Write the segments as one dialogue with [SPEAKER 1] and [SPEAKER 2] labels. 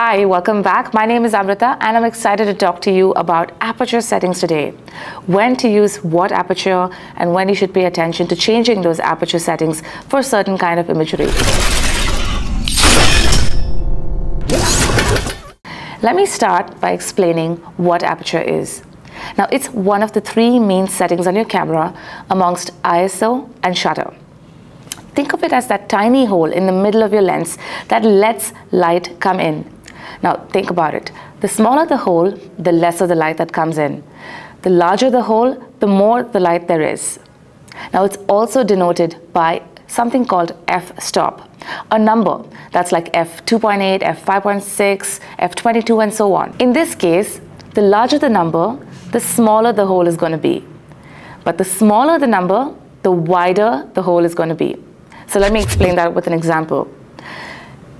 [SPEAKER 1] Hi, welcome back. My name is Amrita and I'm excited to talk to you about aperture settings today. When to use what aperture and when you should pay attention to changing those aperture settings for certain kind of imagery. Let me start by explaining what aperture is. Now, it's one of the three main settings on your camera amongst ISO and shutter. Think of it as that tiny hole in the middle of your lens that lets light come in. Now, think about it. The smaller the hole, the lesser the light that comes in. The larger the hole, the more the light there is. Now, it's also denoted by something called f-stop, a number that's like f2.8, f5.6, f22, and so on. In this case, the larger the number, the smaller the hole is going to be. But the smaller the number, the wider the hole is going to be. So let me explain that with an example.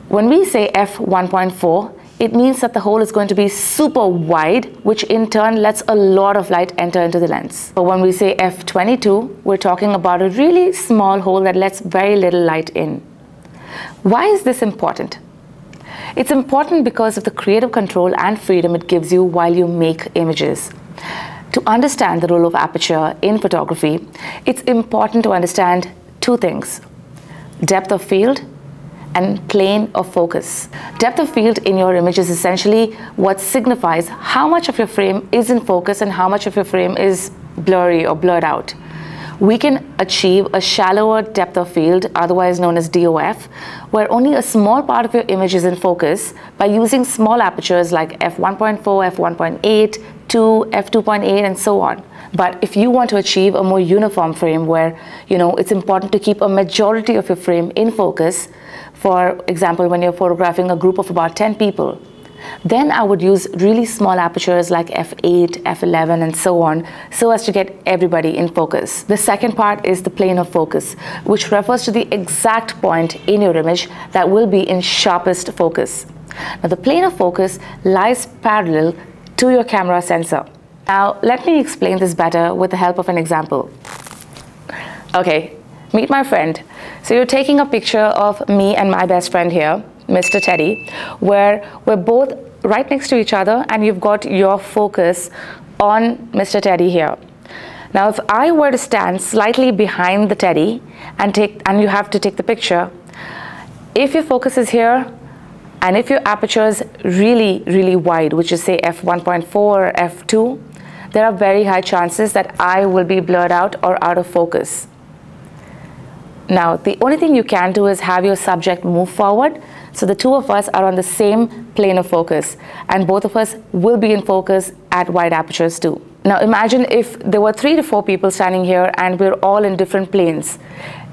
[SPEAKER 1] When we say f1.4, it means that the hole is going to be super wide, which in turn lets a lot of light enter into the lens. But when we say f22, we're talking about a really small hole that lets very little light in. Why is this important? It's important because of the creative control and freedom it gives you while you make images. To understand the role of aperture in photography, it's important to understand two things, depth of field and plane of focus. Depth of field in your image is essentially what signifies how much of your frame is in focus and how much of your frame is blurry or blurred out. We can achieve a shallower depth of field, otherwise known as DOF, where only a small part of your image is in focus by using small apertures like f1.4, f1.8, 2, f2.8, and so on. But if you want to achieve a more uniform frame where, you know, it's important to keep a majority of your frame in focus, for example, when you're photographing a group of about 10 people, then I would use really small apertures like f8, f11 and so on so as to get everybody in focus. The second part is the plane of focus which refers to the exact point in your image that will be in sharpest focus. Now the plane of focus lies parallel to your camera sensor. Now let me explain this better with the help of an example. Okay, meet my friend. So you're taking a picture of me and my best friend here, Mr. Teddy, where we're both right next to each other and you've got your focus on Mr. Teddy here. Now, if I were to stand slightly behind the teddy and take and you have to take the picture, if your focus is here and if your aperture is really, really wide, which is say f1.4 or f2, there are very high chances that I will be blurred out or out of focus. Now, the only thing you can do is have your subject move forward. So the two of us are on the same plane of focus and both of us will be in focus at wide apertures too. Now imagine if there were three to four people standing here and we're all in different planes.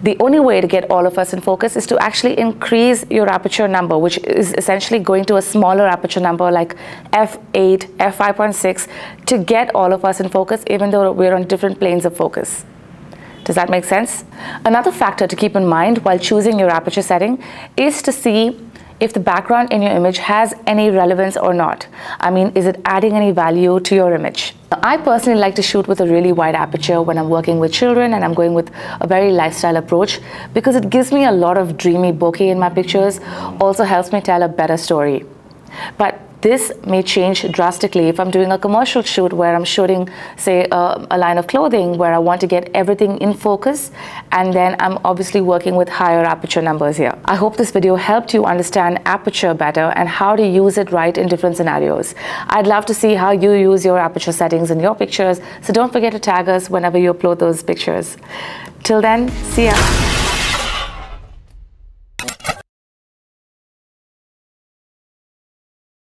[SPEAKER 1] The only way to get all of us in focus is to actually increase your aperture number, which is essentially going to a smaller aperture number like f8, f5.6 to get all of us in focus even though we're on different planes of focus. Does that make sense? Another factor to keep in mind while choosing your aperture setting is to see if the background in your image has any relevance or not. I mean, is it adding any value to your image? I personally like to shoot with a really wide aperture when I'm working with children and I'm going with a very lifestyle approach because it gives me a lot of dreamy bokeh in my pictures, also helps me tell a better story. But this may change drastically if I'm doing a commercial shoot where I'm shooting, say, a, a, line of clothing where I want to get everything in focus, and then I'm obviously working with higher aperture numbers here. I hope this video helped you understand aperture better and how to use it right in different scenarios. I'd love to see how you use your aperture settings in your pictures, so don't forget to tag us whenever you upload those pictures. Till then, see ya.